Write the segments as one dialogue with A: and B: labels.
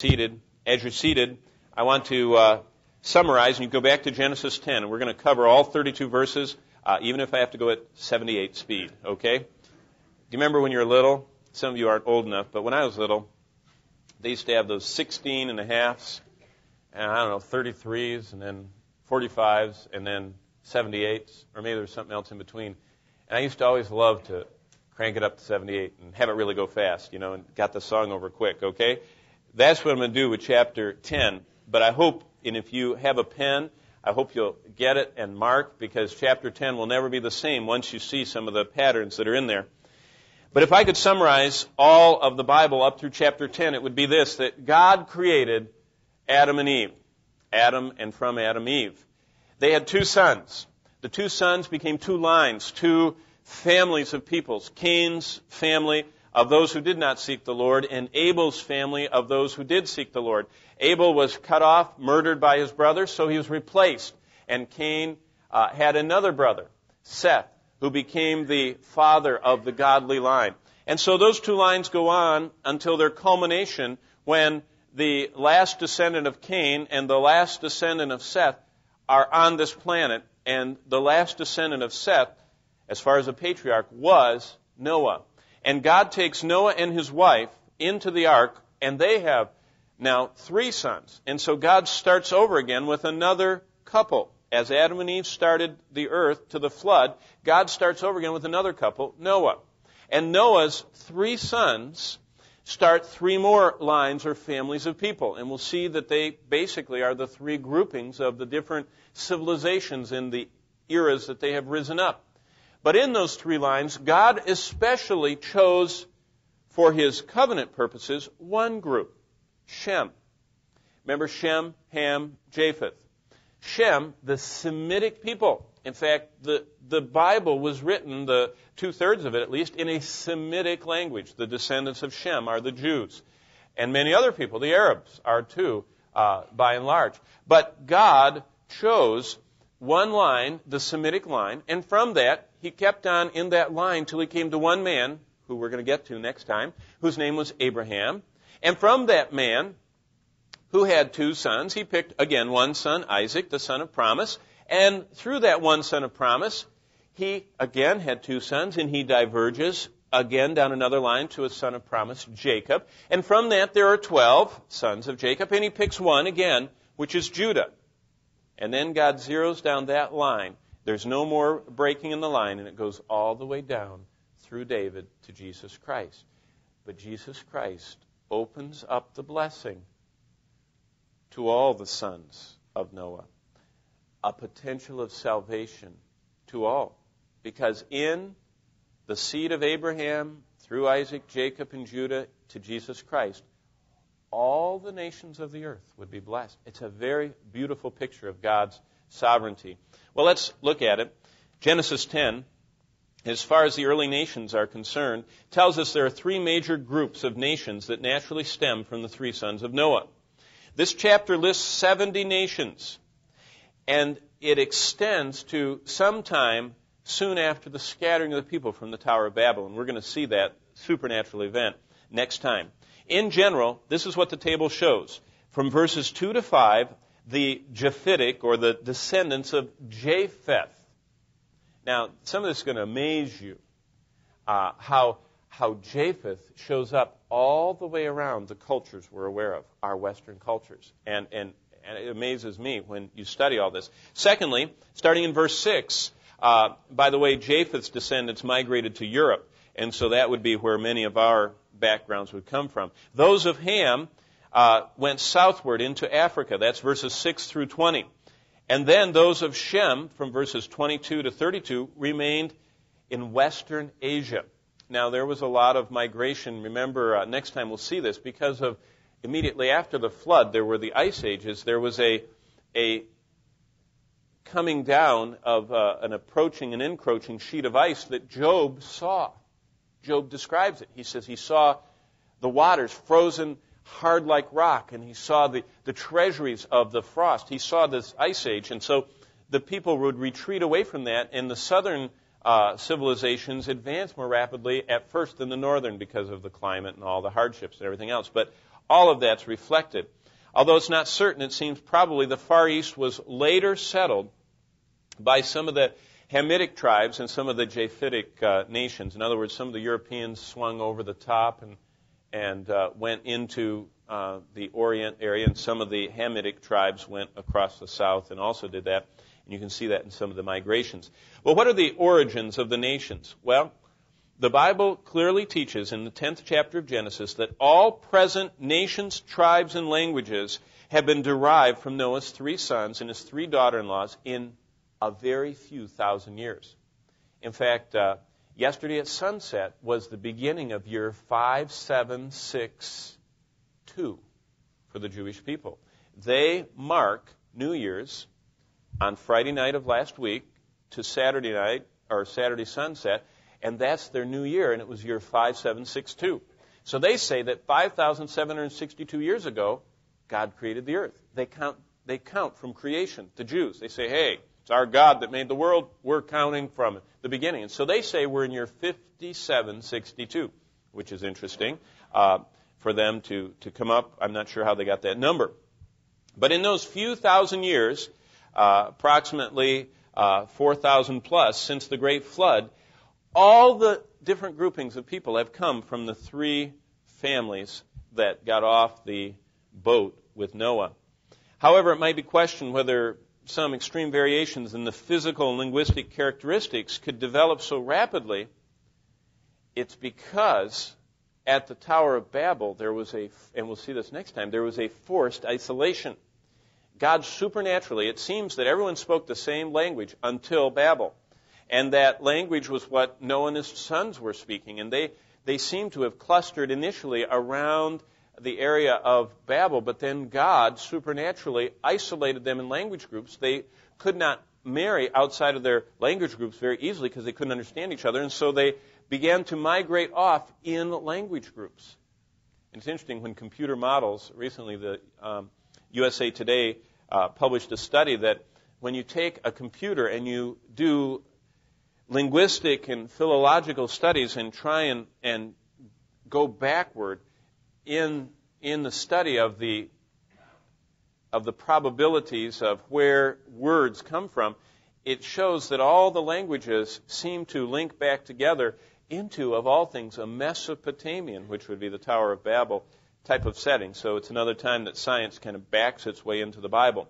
A: seated, as you're seated, I want to uh, summarize, and you go back to Genesis 10, and we're going to cover all 32 verses, uh, even if I have to go at 78 speed, okay? Do you remember when you were little? Some of you aren't old enough, but when I was little, they used to have those 16 and a halves, and I don't know, 33s, and then 45s, and then 78s, or maybe there's something else in between. And I used to always love to crank it up to 78 and have it really go fast, you know, and got the song over quick, okay? That's what I'm going to do with chapter 10. But I hope, and if you have a pen, I hope you'll get it and mark because chapter 10 will never be the same once you see some of the patterns that are in there. But if I could summarize all of the Bible up through chapter 10, it would be this, that God created Adam and Eve. Adam and from Adam Eve. They had two sons. The two sons became two lines, two families of peoples. Cain's family of those who did not seek the Lord, and Abel's family of those who did seek the Lord. Abel was cut off, murdered by his brother, so he was replaced. And Cain uh, had another brother, Seth, who became the father of the godly line. And so those two lines go on until their culmination when the last descendant of Cain and the last descendant of Seth are on this planet. And the last descendant of Seth, as far as a patriarch, was Noah. And God takes Noah and his wife into the ark, and they have now three sons. And so God starts over again with another couple. As Adam and Eve started the earth to the flood, God starts over again with another couple, Noah. And Noah's three sons start three more lines or families of people. And we'll see that they basically are the three groupings of the different civilizations in the eras that they have risen up. But in those three lines, God especially chose for his covenant purposes one group, Shem. Remember Shem, Ham, Japheth. Shem, the Semitic people. In fact, the, the Bible was written, the two thirds of it at least, in a Semitic language. The descendants of Shem are the Jews. And many other people, the Arabs, are too, uh, by and large. But God chose one line, the Semitic line, and from that, he kept on in that line till he came to one man, who we're going to get to next time, whose name was Abraham. And from that man, who had two sons, he picked again one son, Isaac, the son of promise. And through that one son of promise, he again had two sons, and he diverges again down another line to a son of promise, Jacob. And from that, there are 12 sons of Jacob, and he picks one again, which is Judah. And then God zeroes down that line there's no more breaking in the line, and it goes all the way down through David to Jesus Christ. But Jesus Christ opens up the blessing to all the sons of Noah, a potential of salvation to all. Because in the seed of Abraham, through Isaac, Jacob, and Judah to Jesus Christ, all the nations of the earth would be blessed. It's a very beautiful picture of God's sovereignty. Well, let's look at it. Genesis 10, as far as the early nations are concerned, tells us there are three major groups of nations that naturally stem from the three sons of Noah. This chapter lists 70 nations, and it extends to sometime soon after the scattering of the people from the Tower of Babel. And we're going to see that supernatural event next time. In general, this is what the table shows. From verses 2 to 5, the Japhetic or the descendants of Japheth. Now, some of this is going to amaze you uh, how, how Japheth shows up all the way around the cultures we're aware of, our Western cultures. And, and, and it amazes me when you study all this. Secondly, starting in verse 6, uh, by the way, Japheth's descendants migrated to Europe, and so that would be where many of our backgrounds would come from. Those of Ham uh, went southward into Africa. That's verses 6 through 20. And then those of Shem, from verses 22 to 32, remained in western Asia. Now, there was a lot of migration. Remember, uh, next time we'll see this, because of immediately after the flood, there were the ice ages. There was a, a coming down of uh, an approaching, and encroaching sheet of ice that Job saw. Job describes it. He says he saw the waters frozen hard like rock, and he saw the, the treasuries of the frost. He saw this ice age, and so the people would retreat away from that, and the southern uh, civilizations advanced more rapidly at first than the northern because of the climate and all the hardships and everything else. But All of that's reflected. Although it's not certain, it seems probably the Far East was later settled by some of the Hamitic tribes and some of the Japhetic uh, nations. In other words, some of the Europeans swung over the top and, and uh, went into uh, the Orient area, and some of the Hamitic tribes went across the south and also did that. And you can see that in some of the migrations. Well, what are the origins of the nations? Well, the Bible clearly teaches in the 10th chapter of Genesis that all present nations, tribes, and languages have been derived from Noah's three sons and his three daughter in laws in a very few thousand years. In fact, uh, yesterday at sunset was the beginning of year 5762 for the Jewish people. They mark New Year's on Friday night of last week to Saturday night or Saturday sunset, and that's their new year, and it was year 5762. So they say that 5,762 years ago, God created the earth. They count, they count from creation, the Jews. They say, hey, it's our God that made the world. We're counting from the beginning. And so they say we're in year 5762, which is interesting uh, for them to, to come up. I'm not sure how they got that number. But in those few thousand years, uh, approximately uh, 4,000 plus since the Great Flood, all the different groupings of people have come from the three families that got off the boat with Noah. However, it might be questioned whether some extreme variations in the physical and linguistic characteristics could develop so rapidly. It's because at the Tower of Babel there was a, and we'll see this next time, there was a forced isolation. God supernaturally, it seems that everyone spoke the same language until Babel. And that language was what Noah and his sons were speaking. And they, they seem to have clustered initially around the area of Babel, but then God supernaturally isolated them in language groups. They could not marry outside of their language groups very easily because they couldn't understand each other. And so they began to migrate off in language groups. And it's interesting when computer models, recently the um, USA Today uh, published a study that when you take a computer and you do linguistic and philological studies and try and, and go backward in, in the study of the, of the probabilities of where words come from, it shows that all the languages seem to link back together into, of all things, a Mesopotamian, which would be the Tower of Babel type of setting. So it's another time that science kind of backs its way into the Bible.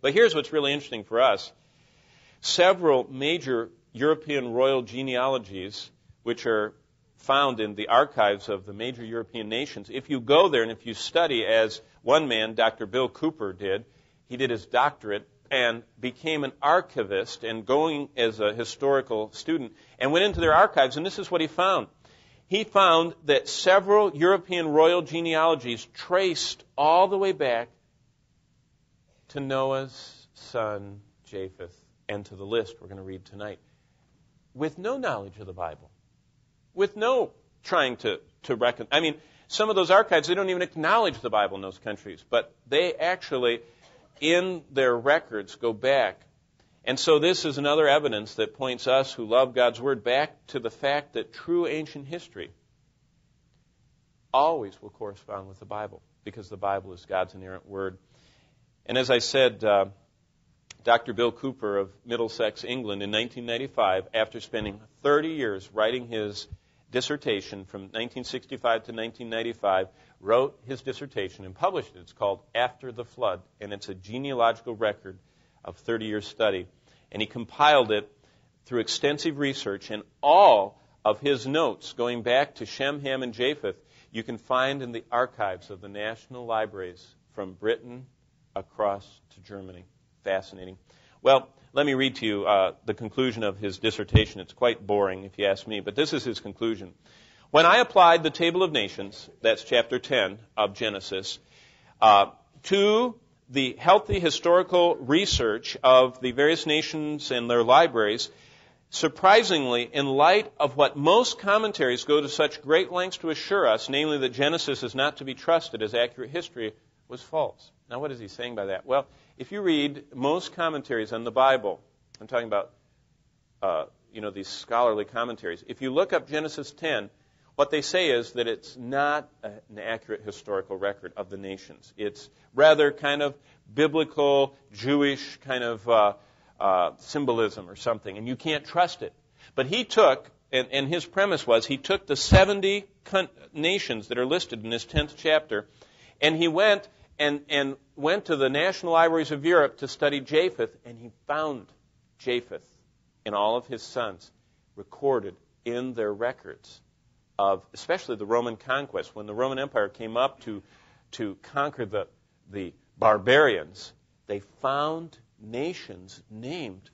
A: But here's what's really interesting for us. Several major European royal genealogies, which are found in the archives of the major European nations, if you go there and if you study, as one man, Dr. Bill Cooper, did, he did his doctorate and became an archivist and going as a historical student and went into their archives, and this is what he found. He found that several European royal genealogies traced all the way back to Noah's son Japheth and to the list we're going to read tonight. With no knowledge of the Bible, with no trying to, to reckon. I mean, some of those archives, they don't even acknowledge the Bible in those countries, but they actually, in their records, go back and so this is another evidence that points us who love God's Word back to the fact that true ancient history always will correspond with the Bible because the Bible is God's inerrant Word. And as I said, uh, Dr. Bill Cooper of Middlesex, England, in 1995, after spending 30 years writing his dissertation from 1965 to 1995, wrote his dissertation and published it. It's called After the Flood, and it's a genealogical record of 30 years study. And he compiled it through extensive research, and all of his notes going back to Shem, Ham, and Japheth you can find in the archives of the national libraries from Britain across to Germany. Fascinating. Well, let me read to you uh, the conclusion of his dissertation. It's quite boring, if you ask me, but this is his conclusion. When I applied the Table of Nations, that's chapter 10 of Genesis, uh, to the healthy historical research of the various nations and their libraries, surprisingly, in light of what most commentaries go to such great lengths to assure us, namely that Genesis is not to be trusted as accurate history, was false. Now, what is he saying by that? Well, if you read most commentaries on the Bible, I'm talking about, uh, you know, these scholarly commentaries. If you look up Genesis 10, what they say is that it's not an accurate historical record of the nations. It's rather kind of biblical, Jewish kind of uh, uh, symbolism or something, and you can't trust it. But he took, and, and his premise was, he took the 70 con- nations that are listed in this 10th chapter, and he went and, and went to the national libraries of Europe to study Japheth, and he found Japheth and all of his sons recorded in their records of especially the Roman conquest. When the Roman Empire came up to, to conquer the, the barbarians, they found nations named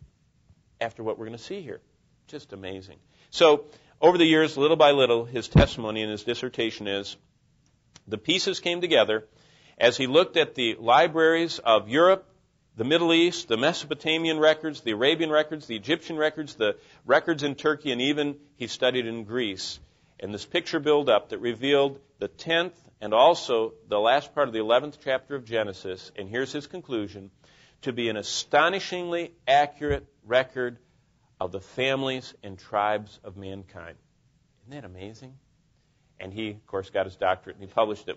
A: after what we're going to see here. Just amazing. So, over the years, little by little, his testimony in his dissertation is the pieces came together as he looked at the libraries of Europe, the Middle East, the Mesopotamian records, the Arabian records, the Egyptian records, the records in Turkey, and even he studied in Greece. And this picture built up that revealed the 10th and also the last part of the 11th chapter of Genesis. And here's his conclusion to be an astonishingly accurate record of the families and tribes of mankind. Isn't that amazing? And he, of course, got his doctorate and he published it.